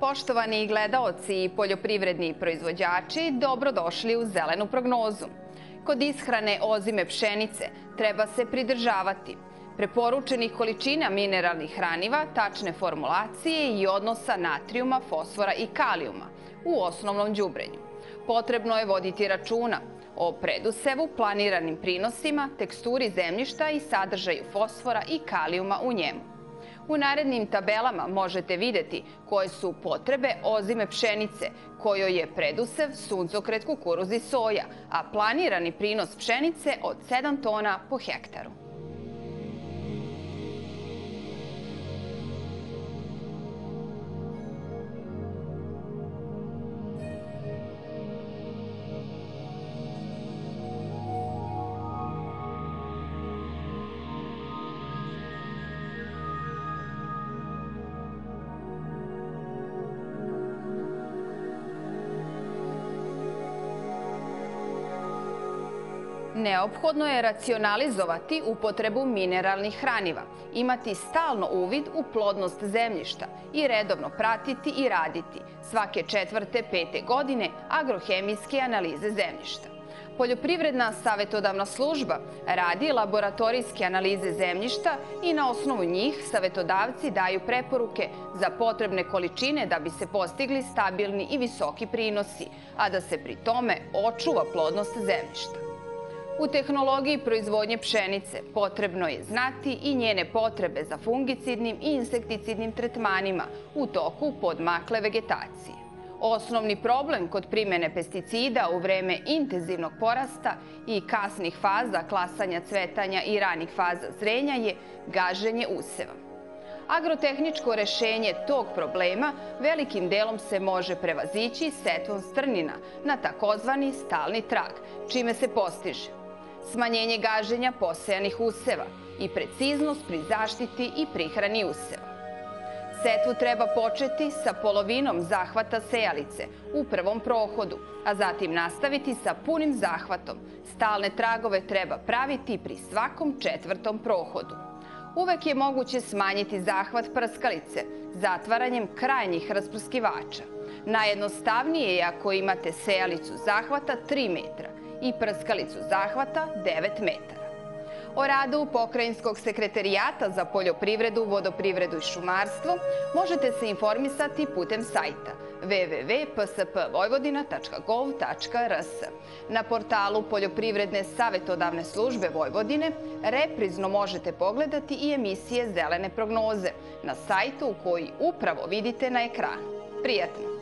Poštovani gledaoci i poljoprivredni proizvođači, dobrodošli u zelenu prognozu. Kod ishrane ozime pšenice treba se pridržavati preporučenih količina mineralnih hraniva, tačne formulacije i odnosa natrijuma, fosfora i kalijuma u osnovnom đubrenju. Potrebno je voditi računa o predusevu, planiranim prinosima, teksturi zemljišta i sadržaju fosfora i kalijuma u njemu. U narednim tabelama možete videti koje su potrebe ozime pšenice, kojoj je predusev suncokret kukuruz i soja, a planirani prinos pšenice od 7 tona po hektaru. Neophodno je racionalizovati upotrebu mineralnih hraniva, imati stalno uvid u plodnost zemljišta i redovno pratiti i raditi svake četvrte, pete godine agrohemijske analize zemljišta. Poljoprivredna savetodavna služba radi laboratorijske analize zemljišta i na osnovu njih savetodavci daju preporuke za potrebne količine da bi se postigli stabilni i visoki prinosi, a da se pri tome očuva plodnost zemljišta. U tehnologiji proizvodnje pšenice potrebno je znati i njene potrebe za fungicidnim i insekticidnim tretmanima u toku podmakle vegetacije. Osnovni problem kod primene pesticida u vreme intenzivnog porasta i kasnih faza klasanja cvetanja i ranih faza zrenja je gaženje useva. Agrotehničko rešenje tog problema velikim delom se može prevazići setvom strnina na takozvani stalni trag, čime se postiže smanjenje gaženja posejanih useva i preciznost pri zaštiti i prihrani useva. Setvu treba početi sa polovinom zahvata sejalice u prvom prohodu, a zatim nastaviti sa punim zahvatom. Stalne tragove treba praviti pri svakom četvrtom prohodu. Uvek je moguće smanjiti zahvat prskalice zatvaranjem krajnjih rasprskivača. Najjednostavnije je ako imate sejalicu zahvata 3 metra, i prskalicu zahvata 9 metara. O radu Pokrajinskog sekretarijata za poljoprivredu, vodoprivredu i šumarstvo možete se informisati putem sajta www.pspvojvodina.gov.rs. Na portalu Poljoprivredne savetodavne službe Vojvodine reprizno možete pogledati i emisije Zelene prognoze na sajtu koji upravo vidite na ekranu. Prijatno!